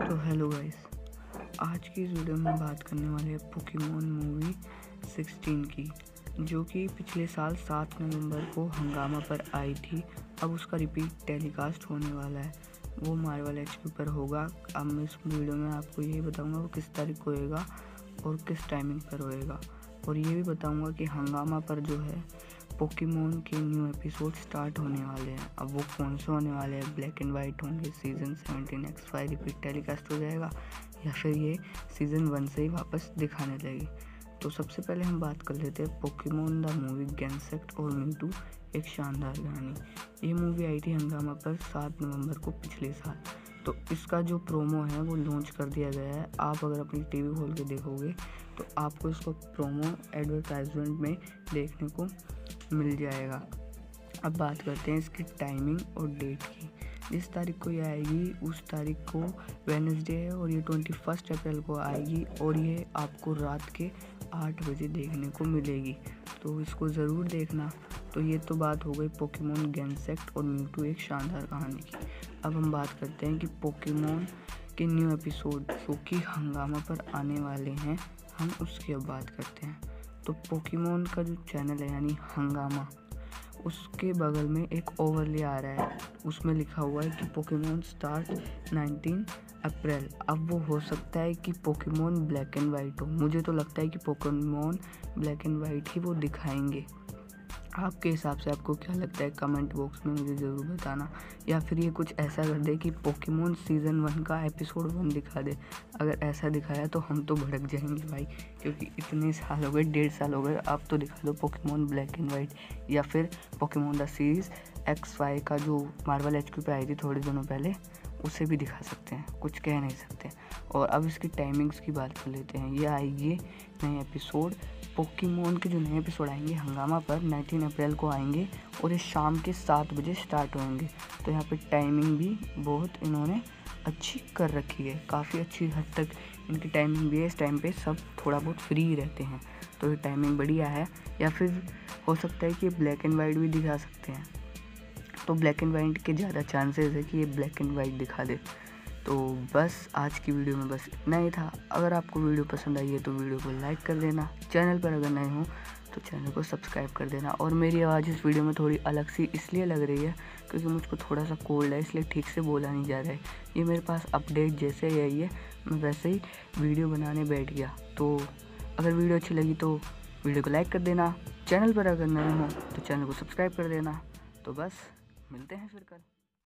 तो hello guys आज की इस वीडियो में बात करने वाले हैं पोकेमोन मूवी 16 की, जो कि पिछले साल 7 नवंबर को हंगामा पर आई थी। अब उसका रिपीट टेलीकास्ट होने वाला है। वो मार्वल एच पर होगा। अब मैं इस वीडियो में आपको ये बताऊँगा वो किस तारीख को होएगा और किस टाइमिंग पर होएगा। और ये भी बताऊँगा कि हंगामा पर जो है पोकेमोन के न्यू एपिसोड स्टार्ट होने वाले हैं। अब वो कौन से होने वाले हैं? ब्लैक एंड वाइट होंगे। Season seventeen X five repeat telecast हो जाएगा या फिर ये सीज़न वन से ही वापस दिखाने लगी तो सबसे पहले हम बात कर लेते हैं पोकेमोन द मूवी गैंसेक्ट और मीटू एक शानदार कहानी। ये मूवी आई थी हंगामा पर सात नवंबर को पिछले साल। तो इसका जो प्रोमो है वो लॉन्च कर दिया गया है। आप अगर अपनी टीवी खोल के देखोगे तो आपको इसको प्रोमो एडवर्टाइजमेंट में देखने को मिल जाएगा। अब बात करते हैं इसकी टाइमिंग और डेट की। जिस तारीख को ये आएगी, उस तारीख को वेनसडे है और ये ट्वेंटी फ़र्स्ट अप्रैल को आएगी और ये आपको रात के आठ बजे देखने को मिलेगी। तो इसको ज़रूर देखना। तो ये तो बात हो गई पोकेमोन गैंसेक्ट और म्यूटू एक शानदार कहानी की। अब हम बात करते हैं कि पोकेमोन के न्यू एपिसोड जो कि हंगामा पर आने वाले हैं। हम उसकी अब बात करते हैं। तो पोकीमोन का जो चैनल है, यानी हंगामा, उसके बगल में एक ओवरले आ रहा है। उसमें लिखा हुआ है कि पोकेमोन स्टार्ट 19 अप्रैल अब वो हो सकता है कि पोकेमोन ब्लैक एंड वाइट हो। मुझे तो लगता है कि पोकेमोन ब्लैक एंड वाइट ही वो दिखाएँगे। आपके हिसाब से आपको क्या लगता है? कमेंट बॉक्स में मुझे ज़रूर बताना। या फिर ये कुछ ऐसा कर दे कि पोकेमोन सीज़न वन का एपिसोड वन दिखा दे। अगर ऐसा दिखाया तो हम तो भड़क जाएँगे भाई, क्योंकि इतने साल हो गए, डेढ़ साल हो गए, आप तो दिखा दो पोकेमोन ब्लैक एंड वाइट या फिर Pokemon the series X Y का जो मार्बल एच पे आई थी थोड़े दिनों पहले, उसे भी दिखा सकते हैं, कुछ कह नहीं सकते। और अब इसकी टाइमिंग्स की बात कर लेते हैं। ये आएगी नए एपिसोड पोकीमोन के जो नए एपिसोड आएँगे, हंगामा पर 19 अप्रैल को आएँगे और ये शाम के सात बजे स्टार्ट होंगे तो यहाँ पे टाइमिंग भी बहुत इन्होंने अच्छी कर रखी है। काफ़ी अच्छी हद तक इनकी टाइमिंग भी है। इस टाइम पे सब थोड़ा बहुत फ्री रहते हैं। तो ये टाइमिंग बढ़िया है। या फिर हो सकता है कि ब्लैक एंड वाइट भी दिखा सकते हैं। तो ब्लैक एंड वाइट के ज़्यादा चांसेस है कि ये ब्लैक एंड वाइट दिखा दे। तो बस आज की वीडियो में बस इतना ही था। अगर आपको वीडियो पसंद आई है तो वीडियो को लाइक कर देना। चैनल पर अगर नए हो तो चैनल को सब्सक्राइब कर देना। और मेरी आवाज़ इस वीडियो में थोड़ी अलग सी इसलिए लग रही है क्योंकि मुझको थोड़ा सा कोल्ड है, इसलिए ठीक से बोला नहीं जा रहा है। ये मेरे पास अपडेट जैसे ही आई है, मैं वैसे ही वीडियो बनाने बैठ गया। तो अगर वीडियो अच्छी लगी तो वीडियो को लाइक कर देना। चैनल पर अगर नए हो तो चैनल को सब्सक्राइब कर देना। तो बस, मिलते हैं फिर कल।